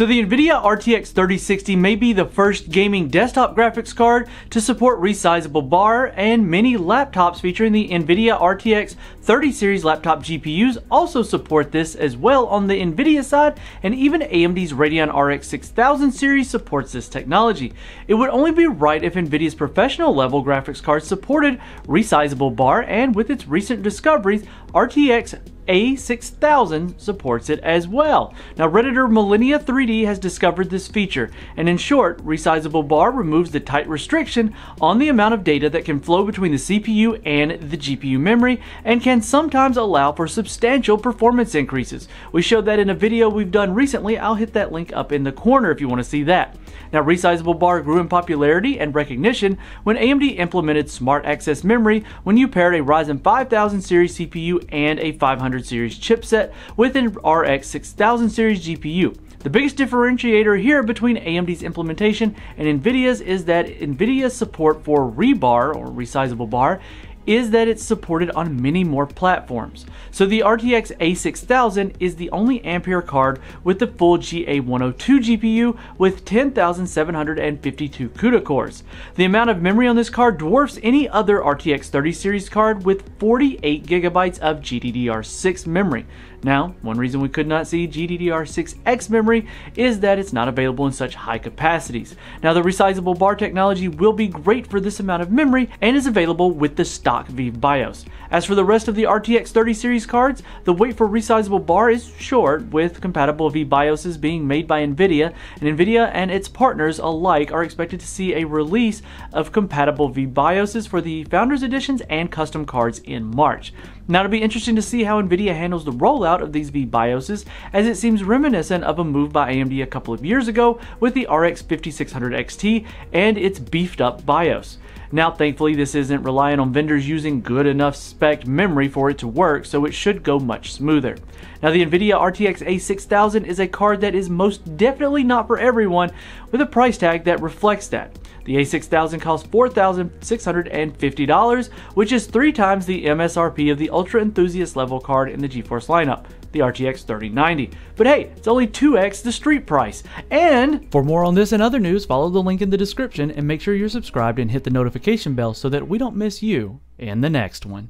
So the NVIDIA RTX 3060 may be the first gaming desktop graphics card to support resizable bar, and many laptops featuring the NVIDIA RTX 30 series laptop GPUs also support this as well on the NVIDIA side, and even AMD's Radeon RX 6000 series supports this technology. It would only be right if NVIDIA's professional level graphics cards supported resizable bar, and with its recent discoveries, RTX a6000 supports it as well. Now Redditor Millennia 3D has discovered this feature, and in short, resizable bar removes the tight restriction on the amount of data that can flow between the CPU and the GPU memory, and can sometimes allow for substantial performance increases. We showed that in a video we've done recently, I'll hit that link up in the corner if you want to see that. Now resizable bar grew in popularity and recognition when AMD implemented Smart Access Memory when you paired a Ryzen 5000 series CPU and a 500 series chipset with an RX 6000 series GPU. The biggest differentiator here between AMD's implementation and NVIDIA's is that NVIDIA's support for rebar or resizable bar is that it's supported on many more platforms. So the RTX A6000 is the only Ampere card with the full GA102 GPU with 10,752 CUDA cores. The amount of memory on this card dwarfs any other RTX 30 series card with 48 gigabytes of GDDR6 memory. Now, one reason we could not see GDDR6X memory is that it's not available in such high capacities. Now, the resizable bar technology will be great for this amount of memory and is available with the stock vBIOS. As for the rest of the RTX 30 series cards, the wait for resizable bar is short, with compatible vBIOSes being made by NVIDIA, and NVIDIA and its partners alike are expected to see a release of compatible vBIOSes for the Founders Editions and custom cards in March. Now it'll be interesting to see how NVIDIA handles the rollout of these vBIOSes, as it seems reminiscent of a move by AMD a couple of years ago with the RX 5600 XT and its beefed up BIOS. Now thankfully this isn't reliant on vendors using good enough spec memory for it to work, so it should go much smoother. Now the NVIDIA RTX A6000 is a card that is most definitely not for everyone, with a price tag that reflects that. The A6000 costs $4,650, which is three times the MSRP of the ultra enthusiast level card in the GeForce lineup, the RTX 3090. But hey, it's only 2x the street price. And for more on this and other news, follow the link in the description and make sure you're subscribed and hit the notification bell so that we don't miss you in the next one.